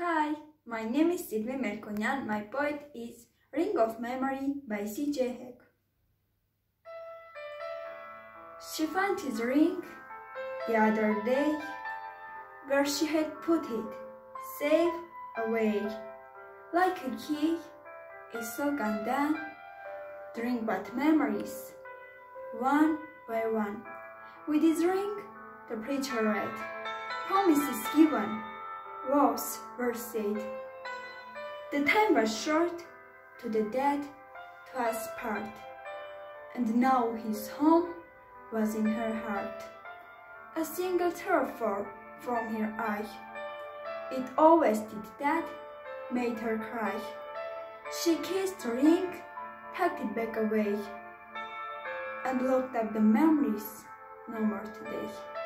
Hi, my name is Silvi Melqonyan. My poet is Ring of Memory by C.J. Heck. She found his ring the other day where she had put it, safe away. Like a key, is so gone down, drink but memories, one by one. With his ring, the preacher read, Promises given, vows were said. The time was short, to the dead us part, and now his home was in her heart. A single tear fell from her eye. It always did that, made her cry. She kissed the ring, tucked it back away, and looked at the memories no more today.